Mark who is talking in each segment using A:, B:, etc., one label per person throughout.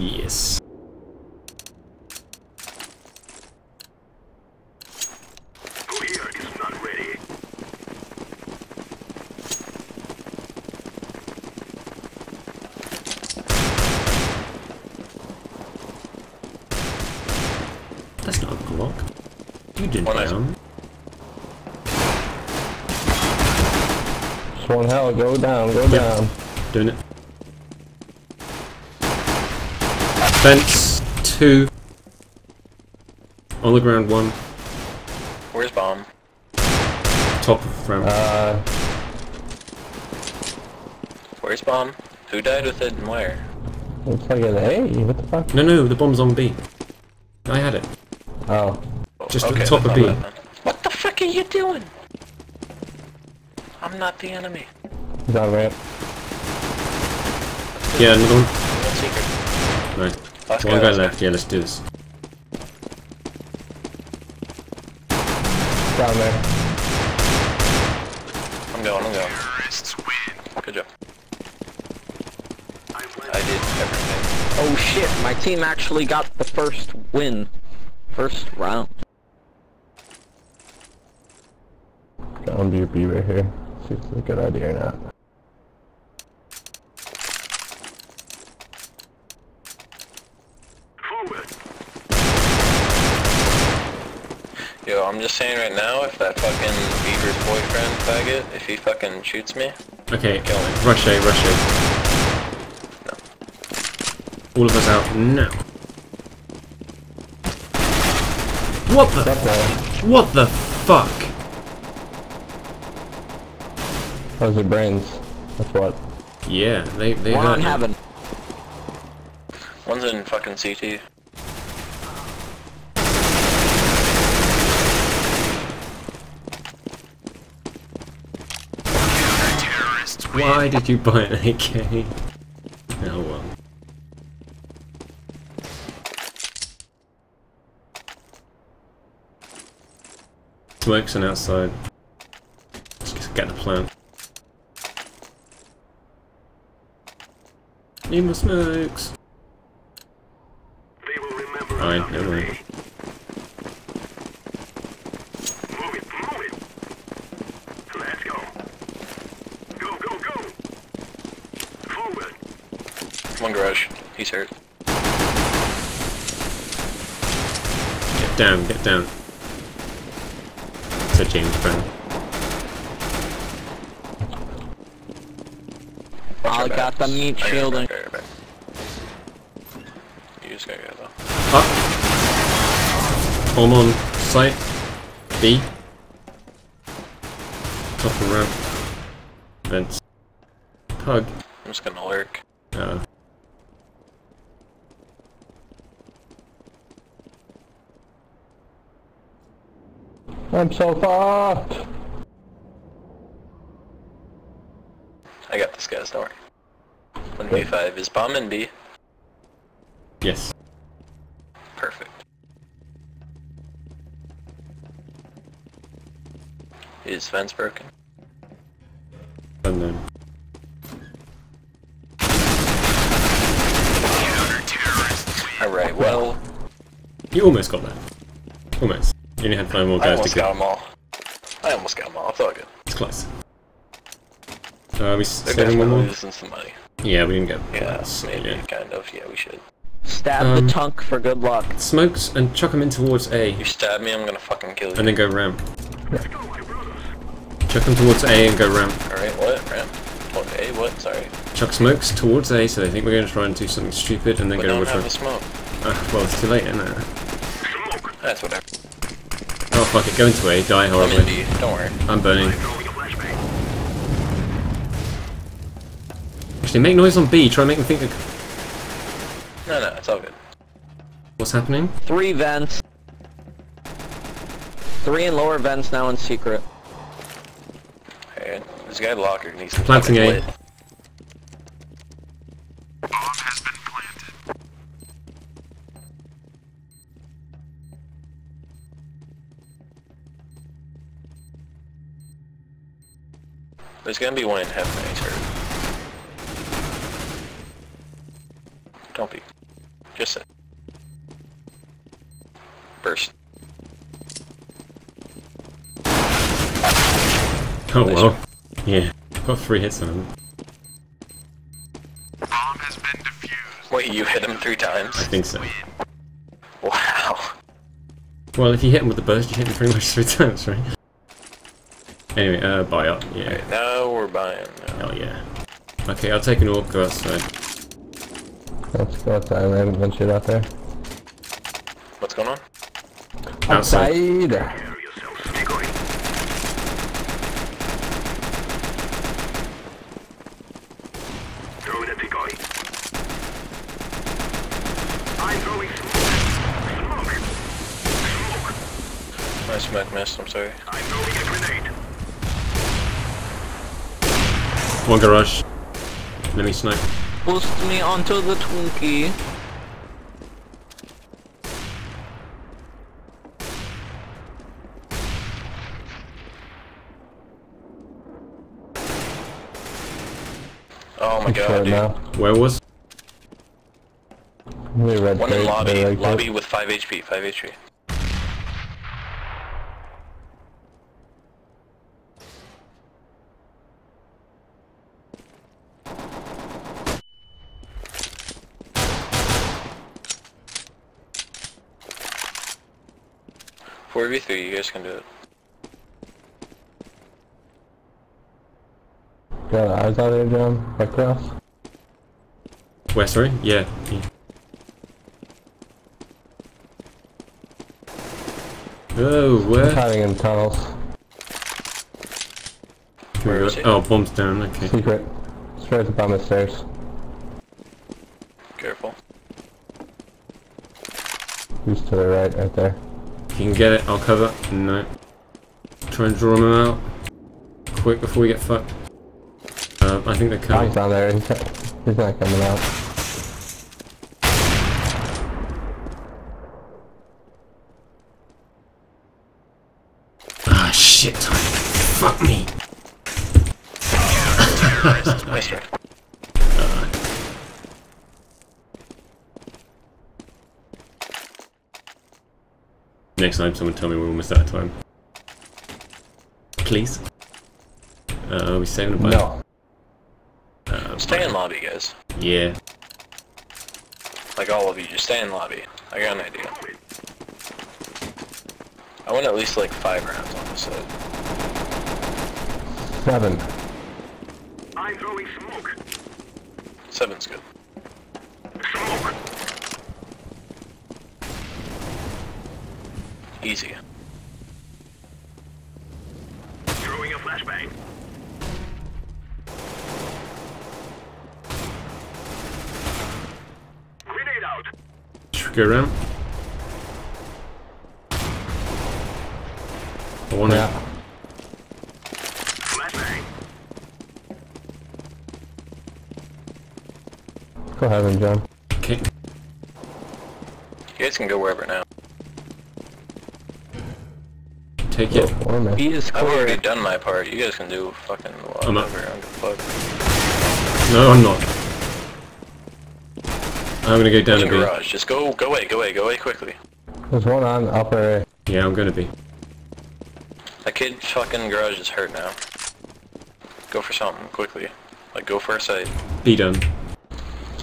A: Yes.
B: Who here is not ready?
A: That's not a Glock. You didn't
C: One is-
A: down.
D: Just one hell, go down, go
A: Yep.
D: down.
A: Doing it. Fence two. On the ground one.
C: Where's bomb?
A: Top of round.
D: Uh,
C: Where's bomb? Who died with it and where?
D: looks like an A. What the fuck?
A: no, no, the bomb's on B. I had it.
D: Oh,
A: Just at the top of B.
C: not. What the fuck are you doing? I'm not the enemy.
D: he's on ramp.
A: Yeah, another one.
C: No secret.
A: No.
C: Last
A: One
C: guy,
A: guy left. Yeah, let's do this.
D: Down there.
C: I'm going, I'm going. Good job.
B: I
C: did everything.
E: Oh shit, my team actually got the first win. First round.
D: Down your B right here. See if it's a good idea or not.
C: Just saying right now, if that fucking Beaver's boyfriend faggot, if he fucking shoots me,
A: Okay,
C: Kill him.
A: rush A, rush A. All of us out now. What the?
D: Up.
A: What the fuck?
D: Those are brains? That's what.
A: Yeah, they they
E: One
A: hurt
E: heaven.
C: one's in fucking CT.
A: Why did you buy an AK? Oh well. Smokes on outside. Let's just get the plant. Need more smokes.
B: They will remember
A: Fine, never mind.
B: someday. Move it, move it. Let's go. Go, go, go. Forward.
C: One garage. He's hurt.
A: Get down, get down. Said James Brown.
E: I got the meat
C: I got it
E: shielding.
C: back, I got it. You just gotta go though.
A: Up. Home on site. B. Top of ramp. Vents. Pug.
C: I'm just gonna lurk.
A: Uh,
D: I'm so fucked.
C: I got this guys, don't worry. 1v5 is bomb in B.
A: yes.
C: Perfect. Is fence broken?
A: And then.
C: Alright, well,
A: You almost got that. Almost. You only had five more guys to go.
C: I almost got them all. I almost got them all. It's all good.
A: It's close. Uh, we
C: They're
A: saving one more?
C: losing some money.
A: Yeah, we didn't get
C: Yeah,
A: plants, so
C: maybe,
A: yeah.
C: kind of. Yeah, we should.
E: Stab
A: Um,
E: the tunk for good luck.
A: Smokes and chuck them in towards A.
C: You stab me, I'm gonna fucking kill you.
A: And then go ramp.
B: Let's go, my brothers.
A: Chuck them towards A and go ramp.
C: Alright, what? Ramp? What? Hey, what? Sorry.
A: Chuck smokes towards A so they think we're going to try and do something stupid and then
C: We
A: go
C: don't
A: with
C: have a
A: ramp.
C: smoke.
A: Ah, well, it's too late, isn't it?
B: Smoke.
C: That's whatever.
A: Oh fuck it, go into A, die
C: I'm in
A: horribly.
C: Don't worry.
A: I'm burning.
B: Throwing a flashbang.
A: Actually, make noise on B, try and make them think that...
C: No, no, it's all good.
A: What's happening?
E: Three vents. Three in lower vents now in secret.
C: Alright, this guy locker needs some
A: Planting A.
C: lit. There's gonna be one in heaven he's hurt. Don't be. Just say. Burst.
A: Oh well. Yeah. Got three hits on him.
B: Bomb has been defused.
C: Wait, you hit him three times?
A: I think so.
C: Wow.
A: Well, if you hit him with the burst, you hit him pretty much three times, right? Anyway, uh, buy up. Yeah.
C: Okay, now we're buying. uh,
A: Hell yeah. Okay, I'll take an orc, go outside.
D: Let's go outside. We haven't done shit out there.
C: What's going on?
A: Outside.
B: Prepare yourselves. Decoy. Throw in a decoy. I'm throwing smoke. Smoke. Smoke.
C: My smoke missed, I'm sorry.
B: I'm throwing a grenade.
A: One garage. Let me snipe.
E: Boost me onto the Twinkie.
C: Oh my
D: I'm
C: god,
D: sure
C: dude.
D: now.
A: Where was?
D: Really red
C: One in lobby.
D: they like it.
C: lobby with 5 HP. 5 HP. Four v three, you guys can do it.
D: Got eyes out there, John. Back cross.
A: Where, sorry? Yeah. yeah. Oh, where?
D: Hiding in tunnels.
C: Where is he?
A: Oh, bombs down, okay.
D: Secret. Straight at the bottom of the stairs.
C: Careful.
D: He's to the right, right there.
A: If you can get it, I'll cover. No. Try and draw them out. Quick before we get fucked. Uh, I think they're
D: Oh,
A: coming.
D: he's down there. He's, he's not coming out.
A: Ah, shit. Fuck me.
C: Nice
A: Next time, someone tell me we're almost out of time. Please. Uh, are we saving a bite?
D: No.
A: Uh,
C: Stay in lobby, guys.
A: Yeah.
C: Like all of you, just stay in lobby. I got an idea. I want at least like five rounds on this side.
D: Seven.
B: I'm throwing smoke.
C: Seven's good. Easy.
B: Throwing a flashbang. Grenade out.
A: Should we go around? I want
D: Yeah.
A: it.
B: Flashbang.
D: Go ahead, and John.
A: Okay.
C: You guys can go wherever now.
A: Take it.
D: for me.
E: He is
C: I've already done my part. You guys can do fucking
A: I'm up.
C: whatever. I don't give a fuck.
A: No, I'm not. I'm gonna go down
C: to
A: a bit.
C: garage. Just go, go away, go away, go away quickly.
D: There's one on upper.
A: Yeah, I'm gonna be.
C: That kid fucking garage is hurt now. Go for something quickly. Like go for a site.
A: Be done.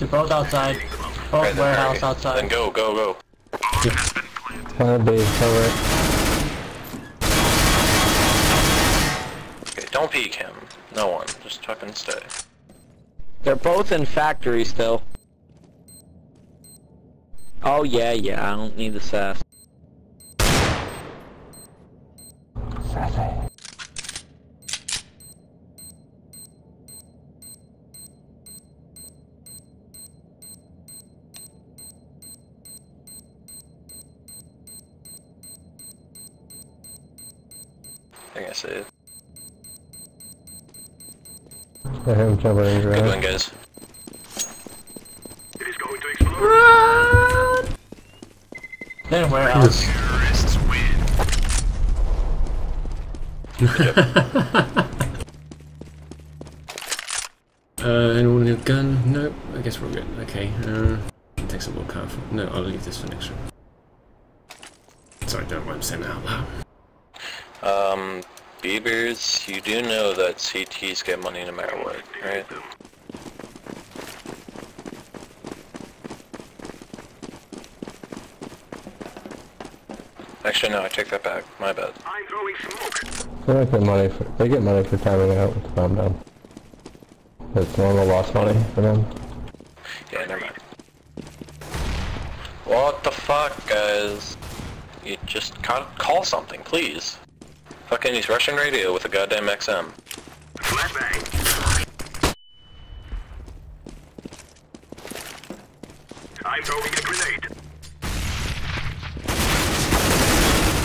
F: They're both outside. Both
C: Right, then
F: warehouse
C: outside. Then
F: outside.
C: go, go, go.
D: Planet B. Cover it.
C: Don't peek him. No one. Just fucking stay.
E: They're both in factory still. Oh yeah, yeah, I don't need the sass.
D: Sassy.
C: I think I
D: I hear him jumping
C: Good one, guys.
B: It is going to explode.
F: They're in warehouse.
B: Terrorists win.
A: Uh, anyone need a gun? Nope. I guess we're good. Okay. Uh, take some more cover. No, I'll leave this for next round. Sorry, don't mind saying that out loud.
C: Um, Beavers, you do know that CTs get money no matter what, right? Actually, no, I take that back. My bad.
B: I'm throwing smoke.
D: They don't get money for, they get money for timing out with the bomb down. It's normal loss money for them.
C: Yeah, never mind. What the fuck, guys? You just ca- call something, please. Fucking he's Russian radio with a goddamn XM.
B: Flashbang. I'm throwing a grenade.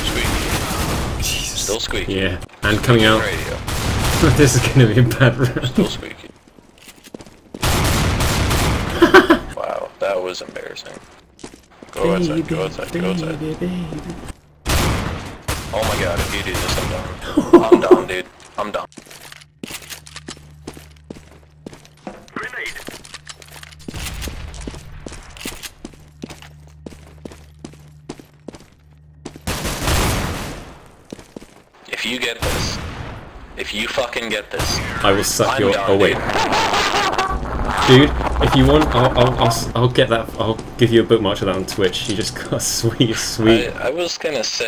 C: Squeaky.
A: Jesus.
C: Still squeaky.
A: Yeah, and coming out.
C: Radio.
A: this is gonna be a bad round.
C: Still squeaky. wow, that was embarrassing. Go outside, go outside, go outside. Oh my god, if you do this, I'm done. I'm done, dude. I'm done.
B: Grenade.
C: If you get this, if you fucking get this,
A: I will suck
C: I'm
A: your.
C: done,
A: Oh wait, dude. If you want, I'll, I'll, I'll, s- I'll get that. I'll give you a bookmark of that on Twitch. You just got a sweet, sweet.
C: I, I was gonna say.